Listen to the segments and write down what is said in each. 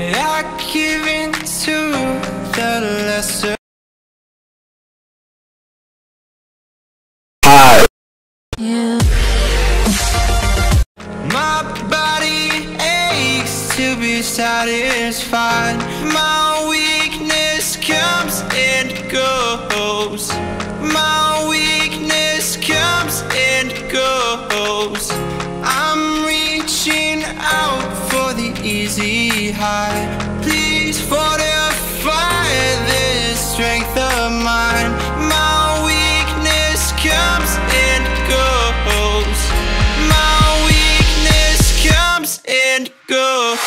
I give in to the lesser. My body aches to be satisfied. My weakness comes and goes. My easy high. Please fortify this strength of mine. My weakness comes and goes. My weakness comes and goes.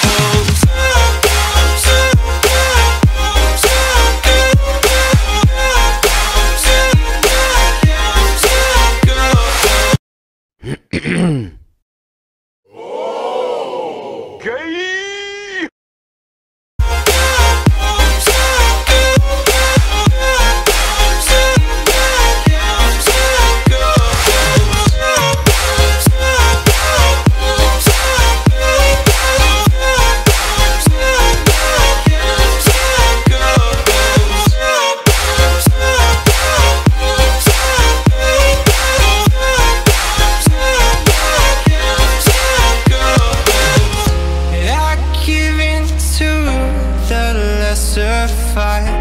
I fight.